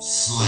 死